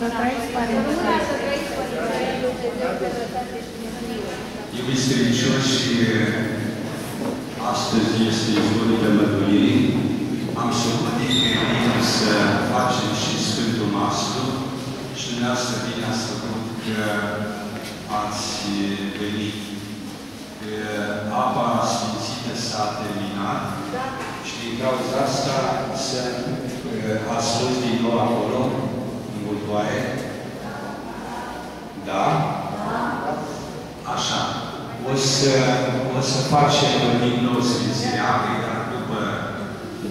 Să trăiți, Părinte. Să trăiți, Părinte. Dumnezeu să lăsați și mântuire. Iubiți credincioși, astăzi este ziua de mărturii. Am socotit că e bine să facem și Sfântul Mastru și dumneavoastră bine ați făcut că ați venit. Apa sfințită s-a terminat și din cauza asta să ați fost din nou acolo, în Bultoaie. Da? Așa. O să, o să facem din nou Sfințirea Apei, dar după,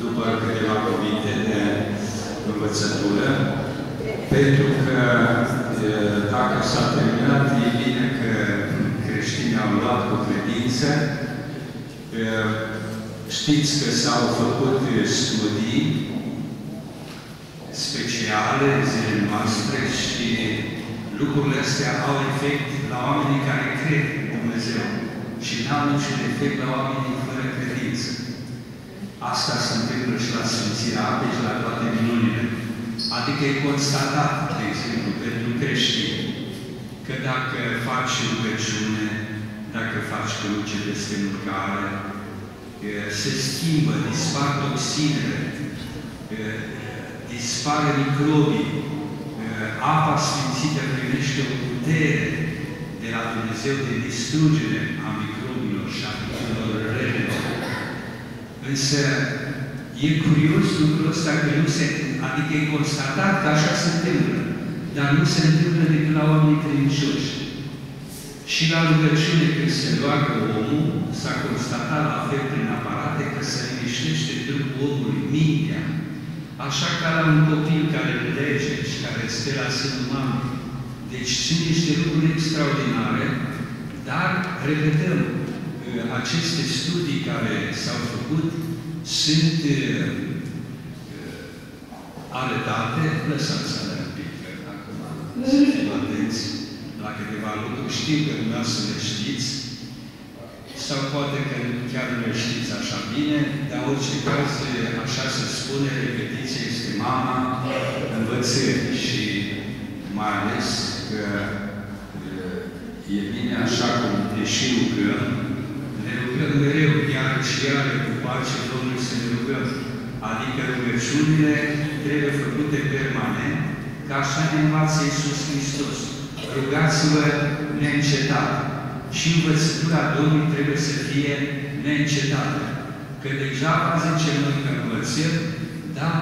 după câteva cuvinte de învățătură, pentru că dacă s-a terminat, e bine că creștinii au luat cu credință. Știți că s-au făcut studii speciale zilele noastre și lucrurile astea au efect la oamenii care cred în Dumnezeu și nu au niciun efect la oamenii fără credință. Asta se întâmplă și la Sfințirea Apei și la toate minunile. Adică e constatat, de exemplu, pentru creștini, că dacă faci rugăciune, dacă faci cruce peste mâncare, se schimbă, dispar toxinele, dispare microbii, apa sfințită primește o putere de la Dumnezeu de distrugere a microbilor și a lucrurilor rele. Însă, e curios lucrul ăsta că nu se, adică e constatat că așa se întâmplă, dar nu se întâmplă decât la oamenii credincioși. Și la rugăciune, când se roagă omul, s-a constatat la fel prin aparate că se liniștește trupul omului, mintea, Așa ca la un copil care lege și care stă la sânul mamei. Deci sunt niște lucruri extraordinare, dar, repetăm, aceste studii care s-au făcut sunt uh, arătate, lăsați să un pic, că acum să fim atenți la câteva lucruri. Știu că dumneavoastră le știți, sau poate că chiar nu le știți așa bine, dar orice caz, așa se spune, repetiția este mama învățării și mai ales că e bine așa cum deși lucrăm, ne rugăm mereu, iar și iară cu pace Domnului să ne rugăm. Adică rugăciunile trebuie făcute permanent, ca așa ne învață Iisus Hristos. Rugați-vă neîncetat și învățătura Domnului trebuie să fie neîncetată. Că degeaba zicem noi că învățăm, dar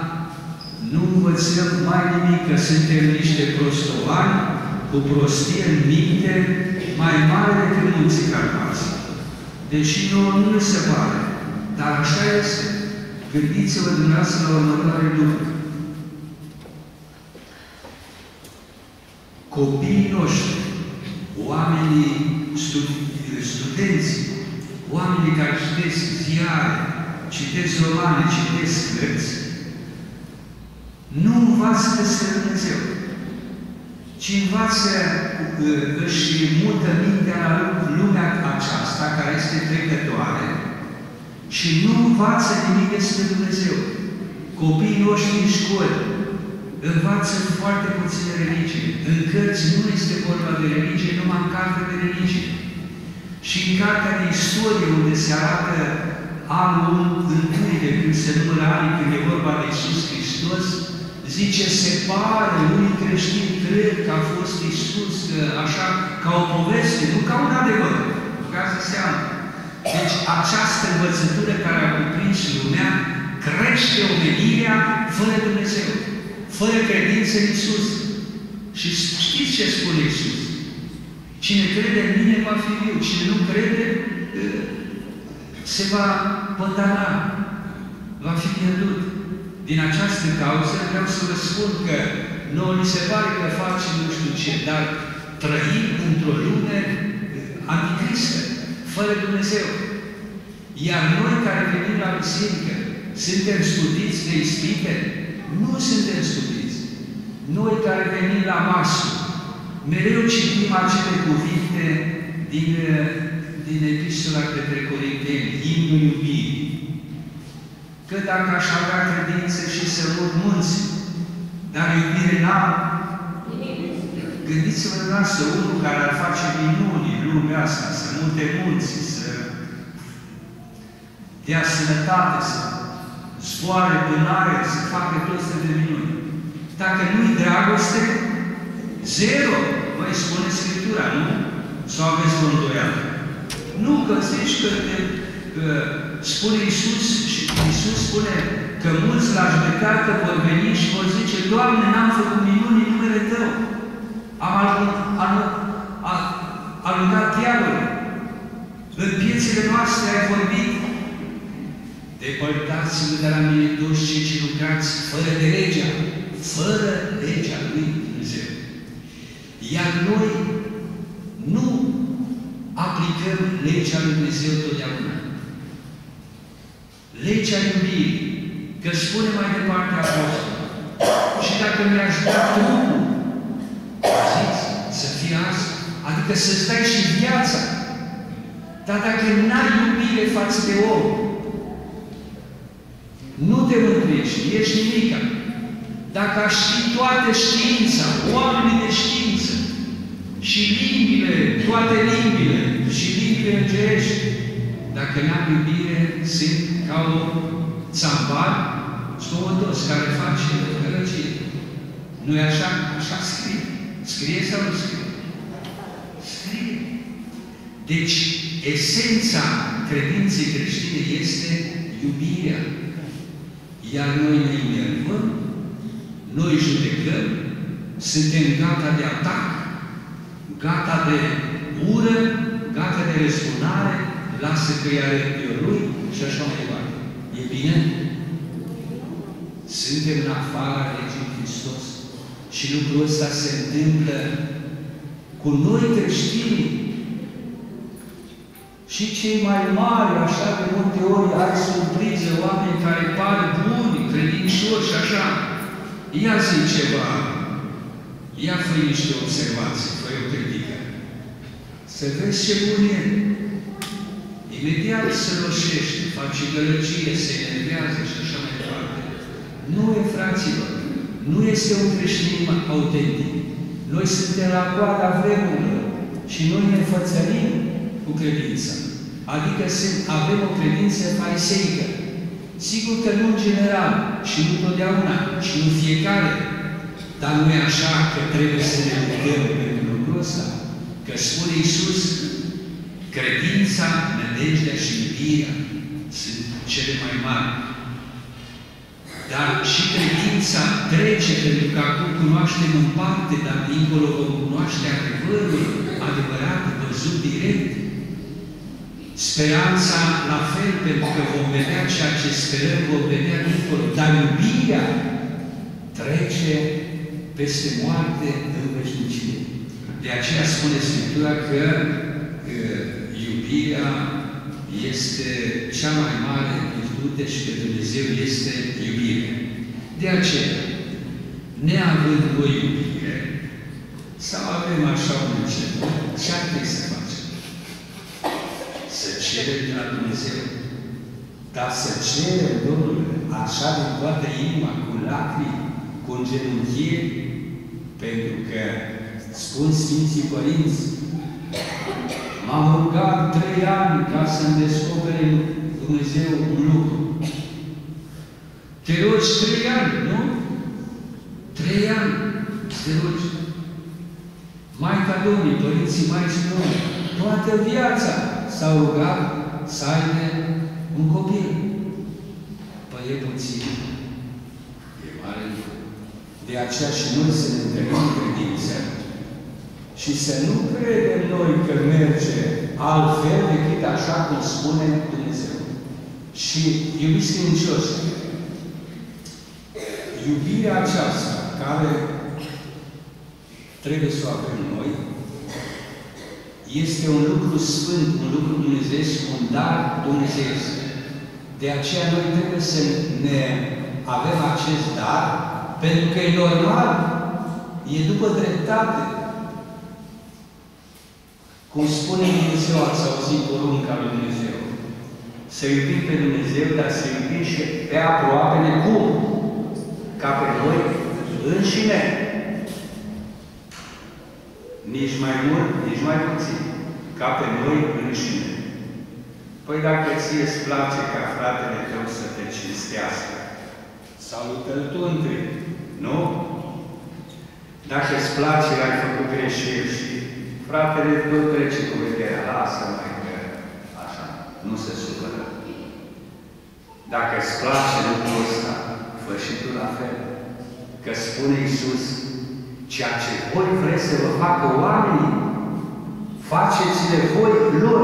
nu învățăm mai nimic, că suntem niște prostovani cu prostie în minte mai mare decât munții Carpați. Deși nu, nu se pare. Dar așa este. Gândiți-vă dumneavoastră la următoare lucruri. Copiii noștri, oamenii studenții, oamenii care citesc ziare, citesc romane, citesc cărți, nu învață despre Dumnezeu, ci învață, își mută mintea la lumea aceasta, care este trecătoare, și nu învață nimic despre Dumnezeu. Copiii noștri în școli învață foarte puține religie. În cărți nu este vorba de religie, numai în carte de religie. Și în cartea de istorie, unde se arată anul întâi de când se numără anii, când e vorba de Iisus Hristos, zice, se pare, unii creștini cred că a fost Iisus așa, ca o poveste, nu ca un adevăr, ca să seamă. Deci această învățătură care a cuprins lumea crește omenirea fără Dumnezeu, fără credință în Iisus. Și știți ce spune Iisus? Cine crede în mine va fi viu, cine nu crede se va pătana, va fi pierdut. Din această cauză vreau să vă spun că nu ni se pare că facem nu știu ce, dar trăim într-o lume anticristă, fără Dumnezeu. Iar noi care venim la biserică, suntem studiți de ispite? Nu suntem studiți. Noi care venim la masă, mereu citim acele cuvinte din, din epistola către Corinteni, imnul iubirii. Că dacă aș avea credință și să urc munți, dar iubire n-am, Gândiți-vă dumneavoastră, unul care ar face minuni în lumea asta, să mute munții, să dea sănătate, să zboare până aer, să facă tot de minuni. Dacă nu-i dragoste, zero. Mai spune Scriptura, nu? Sau aveți o îndoială? Nu, că zici că te, uh, spune Iisus, și Iisus spune că mulți la judecată vor veni și vor zice, Doamne, n-am făcut minuni în numele Tău. Am alungat diavolul. În piețele noastre ai vorbit Depărtați-vă de la mine toți cei ce lucrați fără de legea, fără legea lui Dumnezeu. Iar noi nu aplicăm legea lui Dumnezeu totdeauna. Legea iubirii, că spune mai departe Apostol, și dacă mi-aș da Trupul, zis, să fie asta, adică să-ți dai și viața, dar dacă n-ai iubire față de om, nu te mântuiești, ești nimica. Dacă aș ști toată știința, oamenii de știință, și limbile, toate limbile, și limbile îngerești, dacă n-am iubire, sunt ca o țambar scomătos care face călăcie. nu e așa? Așa scrie. Scrie sau nu scrie? Scrie. Deci, esența credinței creștine este iubirea. Iar noi ne enervăm, noi judecăm, suntem gata de atac, gata de ură, gata de răzbunare, lasă că i are lui și așa mai departe. E bine? Suntem în afara legii Hristos și lucrul ăsta se întâmplă cu noi creștini și cei mai mari, așa de multe ori, ai surpriză, oameni care par buni, credincioși, așa. Ia zi ceva. Ia fă niște observații, fă o critică. Să vezi ce bun e. Imediat se roșește, face gălăgie, se enervează și așa mai departe. Nu e, fraților, nu este un creștinism autentic. Noi suntem la coada vremurilor și noi ne înfățărim cu credința. Adică avem o credință fariseică. Sigur că nu în general și nu totdeauna și nu fiecare, dar nu e așa că trebuie să ne vedem pentru lucrul ăsta. Că spune Iisus, credința, nădejdea și iubirea sunt cele mai mari. Dar și credința trece, pentru că acum cunoaștem în parte, dar dincolo vom cunoaște adevărul adevărat, văzut direct. Speranța la fel, pentru că vom vedea ceea ce sperăm, vom vedea dincolo. Dar iubirea trece peste moarte în veșnicie. De aceea spune Scriptura că uh, iubirea este cea mai mare virtute și că Dumnezeu este iubire. De aceea, neavând voi iubire, sau avem așa un început, ce ar trebui să facem? Să cerem de la Dumnezeu. Dar să cerem, Domnule, așa din toată inima, cu lacrimi, cu îngenunchie, pentru că, spun Sfinții Părinți, m-am rugat trei ani ca să-mi descopere Dumnezeu un lucru. Te rogi trei ani, nu? Trei ani te rogi. Maica Domnului, Părinții Maicii Domnului, toată viața s-au rugat să aibă un copil. Păi e puțin. E mare lucru. De aceea și noi să ne întâlnim credință și să nu credem noi că merge altfel decât așa cum spune Dumnezeu. Și, iubiți credincioși, iubirea aceasta care trebuie să o avem noi, este un lucru sfânt, un lucru Dumnezeu, un dar Dumnezeu. De aceea noi trebuie să ne avem acest dar, pentru că e normal, e după dreptate. Cum spune Dumnezeu, ați auzit porunca lui Dumnezeu. Să iubim pe Dumnezeu, dar să iubim și pe aproapele cum? Ca pe noi înșine. Nici mai mult, nici mai puțin, ca pe noi înșine. Păi dacă ție îți place ca fratele tău să te cinstească, salută-l tu întâi, nu? Dacă îți place, ai făcut greșeli și fratele tot trece cu vederea, lasă mai că așa, nu se supără. Dacă îți place lucrul ăsta, fă și tu la fel. Că spune Iisus, ceea ce voi vreți să vă facă oamenii, faceți-le voi lor,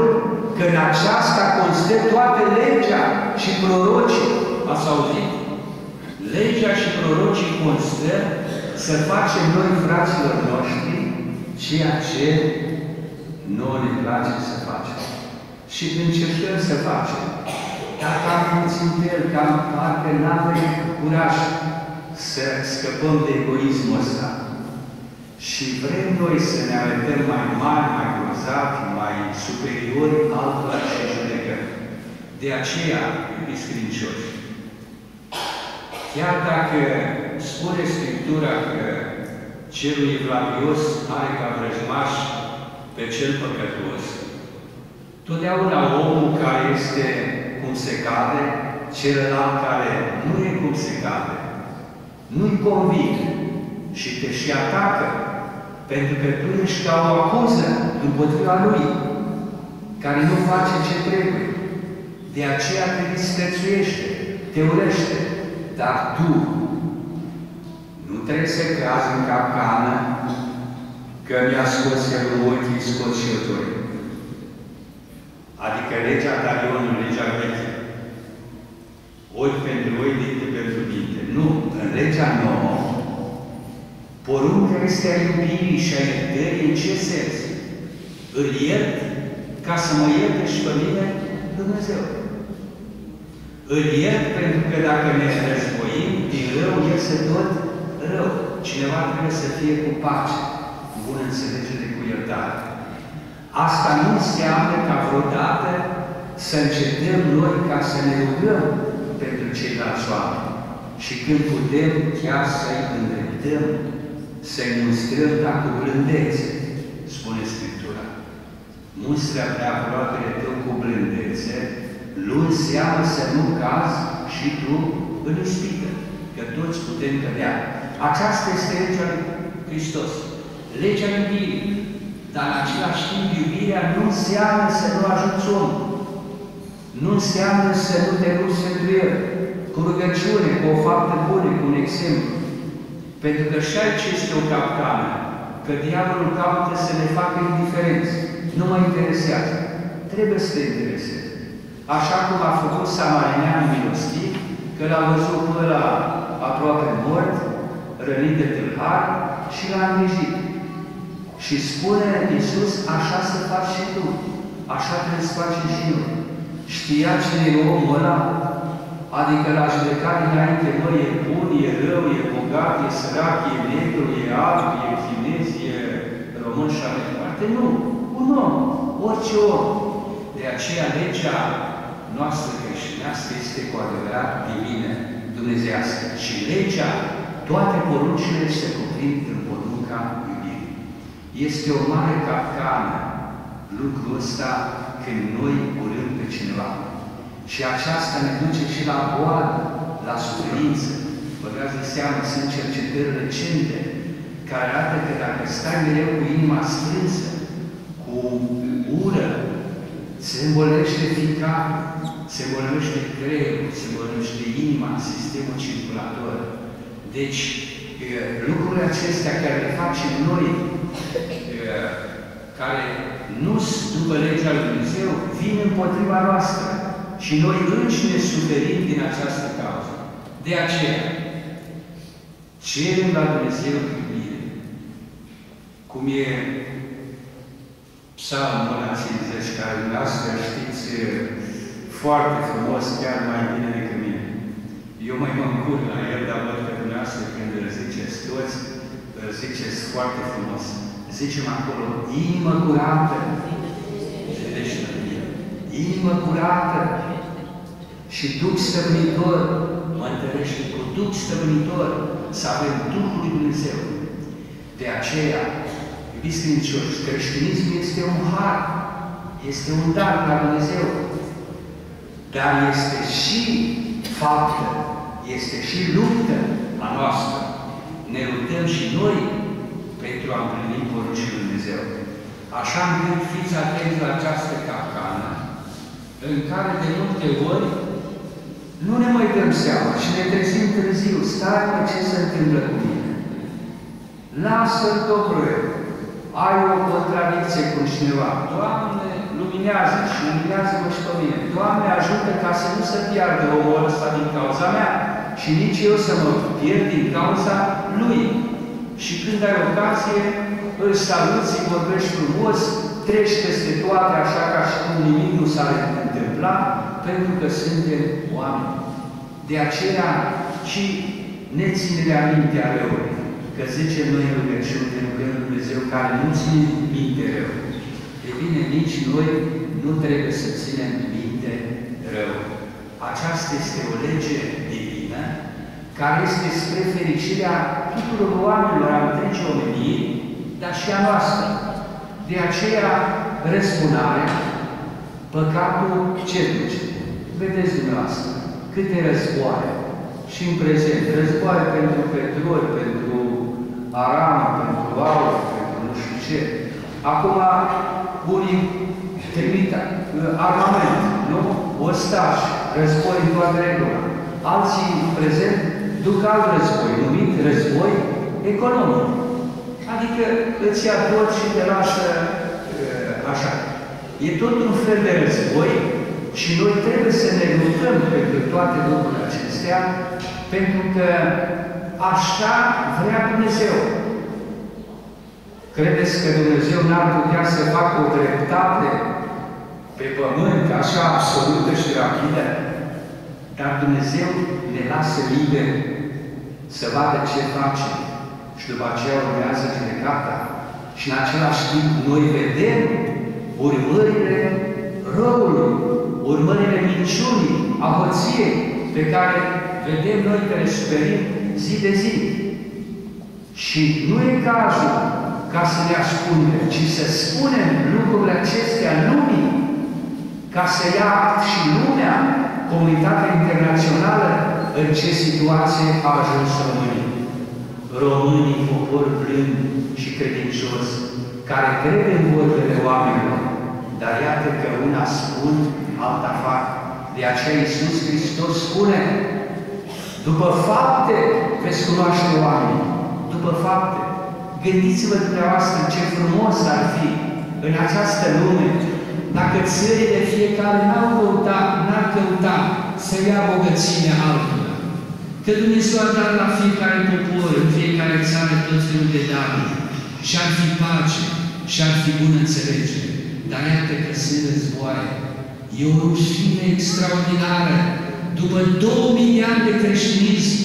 că în aceasta constă toată legea și prorocii. Ați auzit? Legea și prorocii constă să facem noi, fraților noștri, ceea ce noi ne place să facem. Și încercăm să facem. Dar cam puțin el, cam parcă n-avem curaj să scăpăm de egoismul ăsta. Și vrem noi să ne arătăm mai mari, mai grozavi, mai superiori altora și judecăm. De aceea, iubiți credincioși, chiar dacă spune Scriptura că celul evlavios are ca vrăjmaș pe cel păcătos, totdeauna omul care este cum se cade, celălalt care nu e cum se cade, nu-i convine și te și atacă, pentru că tu ești ca o acuză împotriva lui, care nu face ce trebuie. De aceea te disprețuiește, te urește, dar tu nu trebuie să cazi în capcană că mi-a scos el ochii, scos și eu Adică legea Darionului, legea veche. Ori pentru oi, dinte pentru dinte. Nu, în legea nouă, porunca este a iubirii și a iertării în ce sens? Îl iert ca să mă ierte și pe mine Dumnezeu. Îl iert pentru că dacă ne războim, din rău iese tot rău. Cineva trebuie să fie cu pace, cu bună înțelegere, cu iertare. Asta nu înseamnă ca vreodată să încetăm noi ca să ne rugăm pentru ceilalți oameni. Și când putem chiar să-i îndreptăm, să-i mustrăm, dar cu blândețe, spune Scriptura. Mustră prea aproapele tău cu blândețe, luând seama să nu cazi și tu în ispită, că toți putem cădea. Aceasta este legea lui Hristos. Legea iubirii. Dar în același timp, iubirea nu înseamnă să nu ajuți omul. Nu înseamnă să nu te rugi pentru el, cu rugăciune, cu o faptă bună, cu un exemplu. Pentru că și aici este o capcană, că diavolul caută să ne facă indiferenți. Nu mă interesează. Trebuie să te intereseze. Așa cum a făcut Samarineanul milostiv, că l-a văzut până la aproape mort, rănit de tâlhar și l-a îngrijit. Și spune Iisus, așa să faci și tu. Așa trebuie să facem și noi. Știa cine e omul ăla? Adică l-a judecat dinainte, mă, e bun, e rău, e bogat, e sărac, e negru, e alb, e chinez, e român și așa mai departe. Nu. Un om. Orice om. De aceea legea noastră creștinească este cu adevărat divină, dumnezească. Și legea, toate poruncile se cuprind în porunca iubirii. Este o mare capcană lucrul ăsta când noi urâm pe cineva. Și aceasta ne duce și la boală, la suferință. Băgați de seamă, sunt cercetări recente care arată că dacă stai mereu cu inima strânsă, cu ură, se îmbolnăvește fiecare, se îmbolnăvește creierul, se îmbolnăvește inima, sistemul circulator. Deci, lucrurile acestea care le facem noi, care nu sunt după legea lui Dumnezeu, vin împotriva noastră. Și noi înșine suferim din această cauză. De aceea, cerem la Dumnezeu iubire. Cum e psalmul la 50, care dumneavoastră știți foarte frumos, chiar mai bine decât mine. Eu mai mă încur la el, dar văd că dumneavoastră când îl ziceți toți, îl ziceți foarte frumos. Zicem acolo, inimă curată. Vedeți Inimă curată și Duh stăpânitor, mă întărește cu Duh stăpânitor, să avem Duhul lui Dumnezeu. De aceea, Iubiți credincioși, creștinismul este un har, este un dar la Dumnezeu, dar este și faptă, este și luptă a noastră. Ne luptăm și noi pentru a împlini poruncii Lui Dumnezeu. Așa încât fiți atenți la această capcană, în care de multe ori nu ne mai dăm seama și ne trezim târziu. Stai, mă, ce se întâmplă cu mine? Lasă-l, domnule, ai o contradicție cu cineva. Doamne, luminează și luminează-mă și pe mine. Doamne, ajută ca să nu se piardă omul ăsta din cauza mea și nici eu să mă pierd din cauza lui. Și când ai ocazie, îl saluți, îi vorbești frumos, treci peste toate așa ca și cum nimic nu s-ar întâmpla, pentru că suntem oameni. De aceea și neținerea minte a răului. Că zice noi în rugăciune, ne rugăm Dumnezeu care nu ține minte rău. E bine, nici noi nu trebuie să ținem minte rău. Aceasta este o lege divină care este spre fericirea tuturor oamenilor a întregii omenii, dar și a noastră. De aceea, răzbunarea, păcatul ce duce? Vedeți dumneavoastră, câte războaie și în prezent, războaie pentru petrol, pentru aramă, pentru aur, pentru nu știu ce. Acum, unii trimit uh, armament, nu? Ostași, război în toată regula. Alții, în prezent, duc alt război, numit război economic. Adică îți ia tot și te lasă uh, așa. E tot un fel de război și noi trebuie să ne luptăm pentru toate lucrurile acestea, pentru că așa vrea Dumnezeu. Credeți că Dumnezeu n-ar putea să facă o dreptate pe pământ, așa absolută și rapidă? Dar Dumnezeu ne lasă liber să vadă ce face și după aceea urmează judecata. Și în același timp noi vedem urmările răului, urmările minciunii, a hoției, pe care vedem noi că le suferim zi de zi. Și nu e cazul ca să le ascundem, ci să spunem lucrurile acestea lumii, ca să ia act și lumea, comunitatea internațională, în ce situație a ajuns România. Românii, popor blând și credincios, care crede în vorbele oamenilor, dar iată că una spun, alta fac. De aceea Iisus Hristos spune, după fapte veți cunoaște oamenii, după fapte. Gândiți-vă dumneavoastră ce frumos ar fi în această lume dacă țările fiecare n-au căutat, n-ar căuta să ia bogățimea altora. Că Dumnezeu a dat la fiecare popor, în fiecare țară, tot felul de daruri. Și ar fi pace, și ar fi bună înțelegere. Dar iată că sunt războaie. E o rușine extraordinară. După două miliarde de creștinism,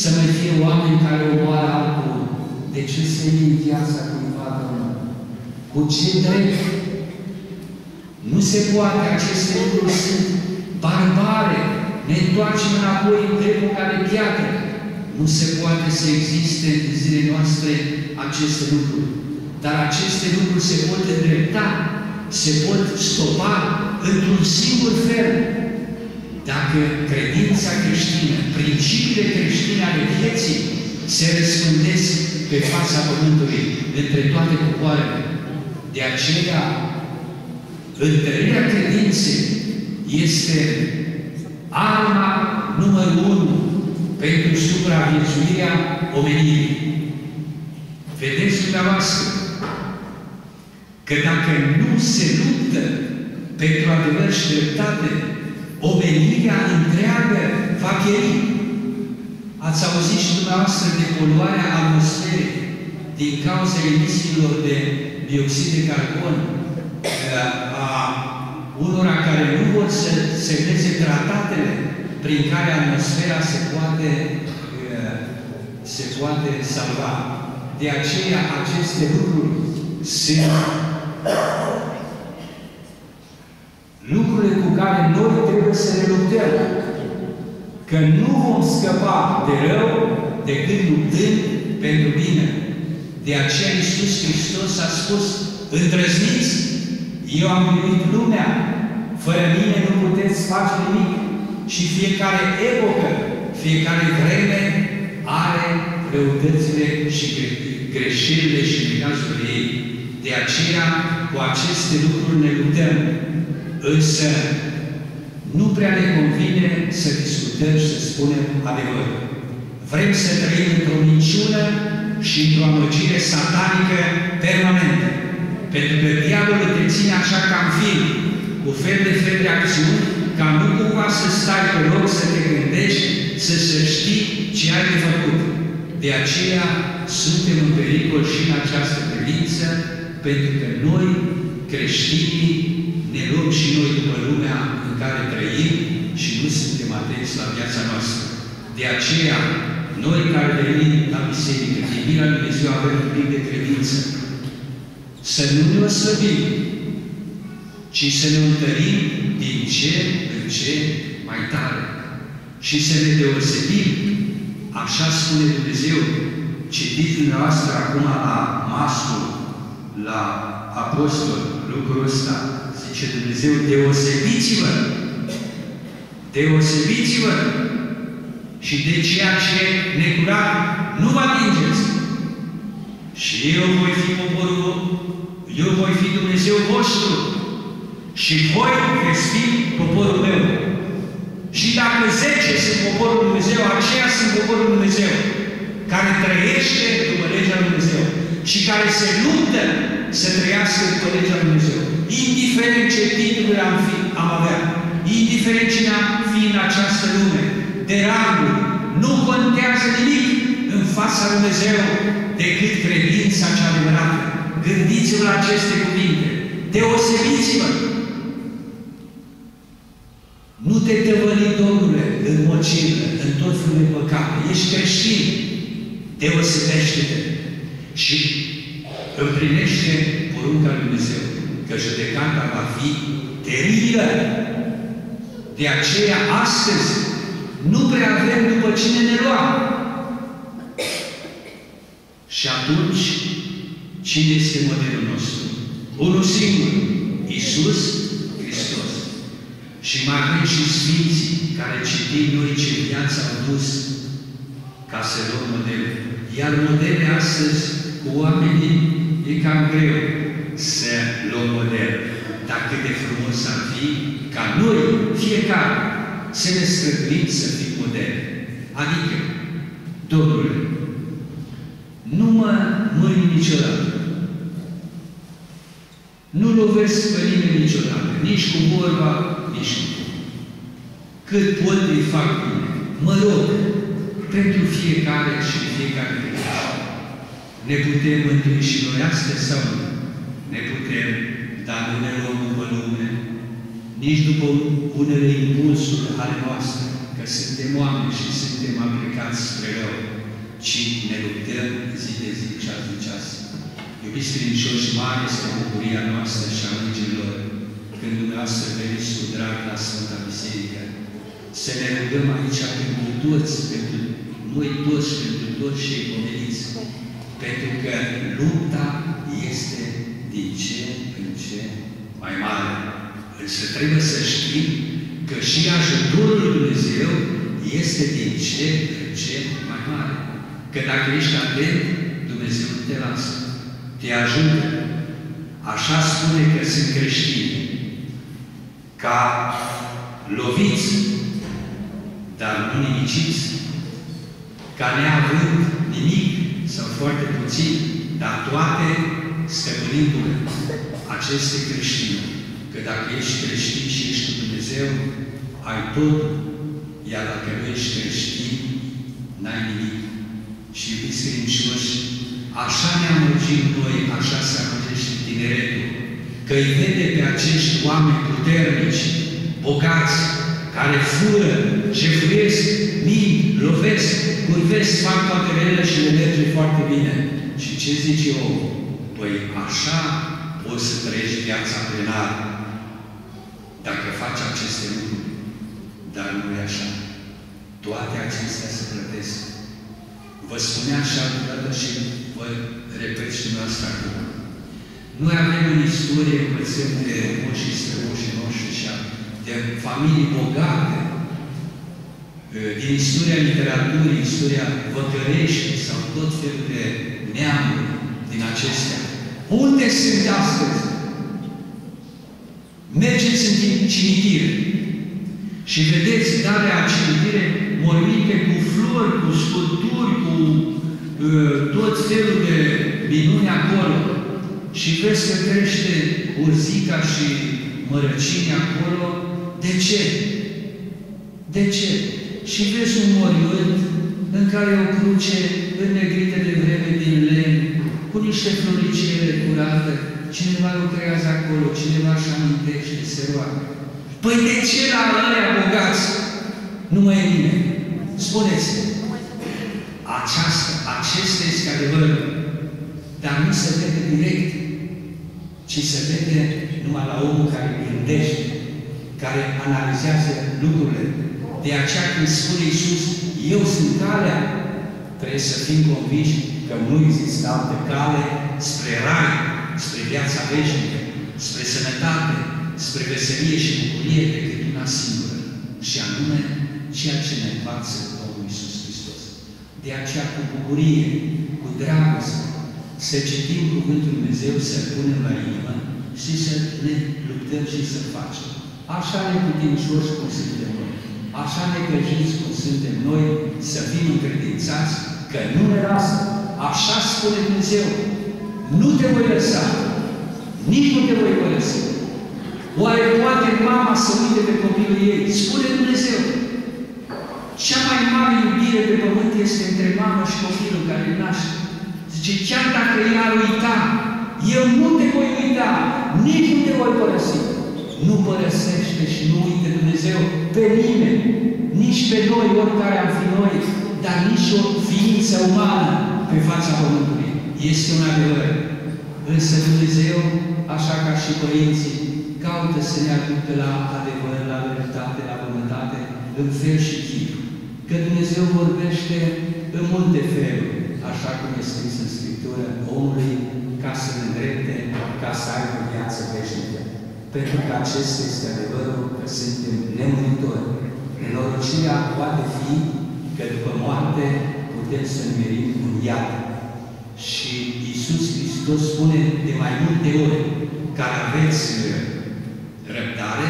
să mai fie oameni care omoară altul. De ce să iei viața cuiva, Domnul? Cu ce drept? Nu se poate, aceste lucruri sunt barbare. Ne întoarcem înapoi în epoca de piatră. Nu se poate să existe în zilele noastre aceste lucruri. Dar aceste lucruri se pot îndrepta, se pot stopa într-un singur fel. Dacă credința creștină, principiile creștine ale vieții se răspândesc pe fața Pământului, între toate popoarele. De aceea, întărirea credinței este arma numărul unu pentru supraviețuirea omenirii. Vedeți dumneavoastră că dacă nu se luptă pentru adevăr și dreptate, omenirea întreagă va pieri. Ați auzit și dumneavoastră de poluarea atmosferei din cauza emisiilor de dioxid de carbon a unora care nu vor să semneze tratatele prin care atmosfera se poate, se poate salva. De aceea aceste lucruri sunt lucrurile cu care noi trebuie să ne luptăm. Că nu vom scăpa de rău decât luptând pentru bine. De aceea Iisus Hristos a spus, îndrăzniți, eu am venit lumea, fără mine nu puteți face nimic. Și fiecare epocă, fiecare vreme are răutățile și greșelile și necazurile ei. De aceea, cu aceste lucruri ne luptăm. Însă, nu prea ne convine să discutăm și să spunem adevărul. Vrem să trăim într-o minciună și într-o amăgire satanică permanentă. Pentru că diavolul te ține așa ca în film, cu fel de fel de acțiuni, ca nu cumva să stai pe loc, să te gândești, să, să știi ce ai de făcut. De aceea suntem în pericol și în această privință, pentru că noi, creștinii, ne luăm și noi după lumea în care trăim și nu suntem atenți la viața noastră. De aceea, noi care venim la biserică, din la Dumnezeu, avem un pic de credință. Să nu ne oslăbim, ci să ne întărim din ce în ce mai tare și să ne deosebim, așa spune Dumnezeu, citiți dumneavoastră acum la mascul, la apostol, lucrul ăsta, zice Dumnezeu, deosebiți-vă, deosebiți-vă. Și de ceea ce necurat nu vă atingeți. Și eu voi fi poporul, eu voi fi Dumnezeu vostru. Și voi veți fi poporul meu. Și dacă zece sunt poporul Dumnezeu, aceia sunt poporul Dumnezeu, care trăiește după legea Lui Dumnezeu și care se luptă să trăiască după legea Lui Dumnezeu. Indiferent ce titluri am, fi, am avea, indiferent cine am fi în această lume, de ranguri, nu contează nimic în fața Lui Dumnezeu decât credința cea adevărată. Gândiți-vă la aceste cuvinte. Deosebiți-vă! Nu te tăvăli, Domnule, în mocilă, în tot felul de păcate. Ești creștin. Deosebește-te. Și împlinește porunca Lui Dumnezeu. Că judecata va fi teribilă. De aceea, astăzi, nu prea avem după cine ne lua. Și atunci, cine este modelul nostru? Unul singur, Iisus Hristos. Și mai avem și Sfinții care citim noi ce viață au dus ca să luăm modele. Iar modele astăzi cu oamenii e cam greu să luăm model. Dar cât de frumos ar fi ca noi, fiecare, să ne străduim să fim modele. Adică, Domnule, nu mă mâini niciodată. Nu lovesc pe nimeni niciodată, nici cu vorba, nici cu vorba. Cât pot îi fac bine. Mă rog, pentru fiecare și fiecare dintre Ne putem mântui și noi astăzi sau nu? Ne putem, dar nu ne luăm după lume, nici după unele impulsuri ale noastre, că suntem oameni și suntem aplicați spre rău, ci ne luptăm zi de zi, ceas de ceas. Iubiți credincioși, mare este bucuria noastră și a îngerilor, când dumneavoastră veniți cu drag la Sfânta Biserică, să ne rugăm aici pentru toți, pentru noi toți, pentru toți cei pomeniți, pentru că lupta este din ce în ce mai mare. Însă trebuie să știm că și ajutorul lui Dumnezeu este din ce în ce mai mare. Că dacă ești atent, Dumnezeu nu te lasă. Te ajută. Așa spune că sunt creștini. Ca loviți, dar nu nimiciți, ca neavând nimic sau foarte puțin, dar toate stăpânindu-le aceste creștini. Că dacă ești creștin și ești cu Dumnezeu, ai tot, iar dacă nu ești creștin, n-ai nimic. Și iubiți credincioși, așa ne amăgim noi, așa se amăgește tineretul, că îi vede pe acești oameni puternici, bogați, care fură, jefuiesc, mint, lovesc, curvesc, fac toate relele și le merge foarte bine. Și ce zice eu? Păi așa poți să trăiești viața plenară dacă faci aceste lucruri. Dar nu e așa. Toate acestea se plătesc. Vă spunea și altă și vă repet și asta acum. Noi avem în istorie, învățăm de moșii strămoșii noștri și de familii bogate, din istoria literaturii, istoria văcărești sau tot felul de neamuri din acestea. Unde sunt astăzi? Mergeți în cimitir și vedeți darea cimitire morminte cu flori, cu sculpturi, cu uh, tot felul de minuni acolo. Și vezi că crește urzica și mărăcini acolo. De ce? De ce? Și vezi un mormânt în care o cruce înnegrită de vreme din lemn, cu niște floricele curate, cineva lucrează acolo, cineva își amintește, se roagă. Păi de ce la ăia bogați nu mai e nimeni? Spuneți-mi. Aceasta, acesta este adevărul. Dar nu se vede direct, ci se vede numai la omul care gândește, care analizează lucrurile. De aceea când spune Iisus, eu sunt calea, trebuie să fim convinși că nu există altă cale spre rai, spre viața veșnică, spre sănătate, spre veselie și bucurie decât una singură, și anume ceea ce ne învață Domnul Iisus Hristos. De aceea, cu bucurie, cu dragoste, să citim Cuvântul Dumnezeu, să punem la inimă și să ne luptăm și să facem. Așa ne putincioși cum suntem noi. Așa ne găjiți cum suntem noi, să fim încredințați că nu ne lasă. Așa spune Dumnezeu. Nu te voi lăsa. Nici nu te voi părăsi. Oare poate mama să uite pe copilul ei? Spune Dumnezeu. Cea mai mare iubire pe pământ este între mamă și copilul care îl naște. Zice, chiar dacă el ar uita, eu nu te voi uita, nici nu te voi părăsi. Nu părăsește și nu uite Dumnezeu pe nimeni, nici pe noi, oricare am fi noi, dar nici o ființă umană pe fața Pământului. Este un adevăr. Însă Dumnezeu, așa ca și părinții, caută să ne aducă la adevăr, la libertate, la bunătate, în fel și chip. Că Dumnezeu vorbește în multe feluri, așa cum este scris în Scriptură, omului ca să ne îndrepte, ca să aibă viață veșnică. Pentru că acesta este adevărul că suntem nemuritori. Nenorocirea poate fi că după moarte putem să ne merim în iad. Și Iisus Hristos spune de mai multe ori, care aveți răbdare,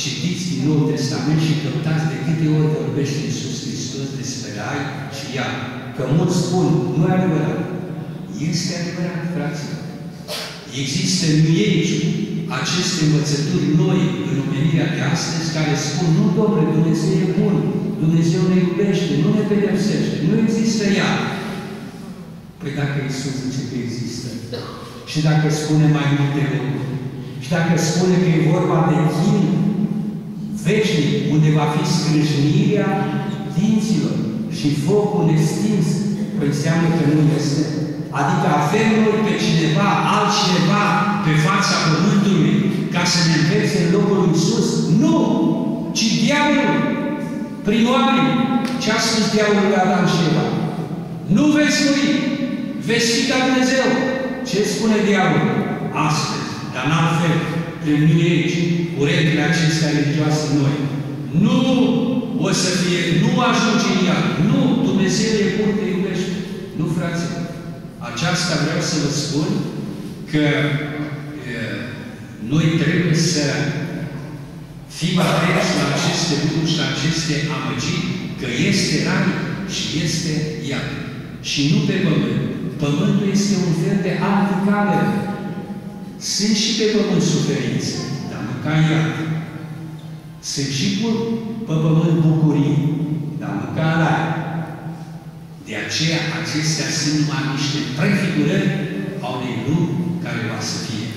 citiți din Noul Testament și căutați de câte ori vorbește Iisus Hristos despre rai și iad. Că mulți spun, nu e adevărat. Este adevărat, fraților. Există în ei aceste învățături noi în omenirea de astăzi care spun, nu, domnule, Dumnezeu e bun, Dumnezeu ne iubește, nu ne pedepsește, nu există ea. Păi dacă Iisus zice că există, și dacă spune mai multe lucruri, și dacă spune că e vorba de chin veșnic, unde va fi scrâșnirea dinților și focul nestins, păi înseamnă că nu este. Adică avem noi pe cineva, altcineva, pe fața Pământului, ca să ne învețe în locul lui Iisus? Nu! Ci diavolul, prin oameni. Ce a spus diavolul lui Adam și Eva? Nu veți muri, veți fi ca Dumnezeu. Ce spune diavolul? Astăzi, dar în alt fel, prin aici, urechile acestea religioase noi. Nu o să fie, nu ajunge în ea. Nu, Dumnezeu e bun, te iubește. Nu, fraților. Aceasta vreau să vă spun că e, noi trebuie să fim atenți la aceste lucruri și la aceste amăgiri, că este rai și este iad. Și nu pe pământ. Pământul este un fel de anticameră. Sunt și pe pământ suferințe, dar nu ca iad. Sunt și pe pământ bucurii, dar nu ca rai. De aceea, acestea sunt numai niște prefigurări a unei lumi care va să fie.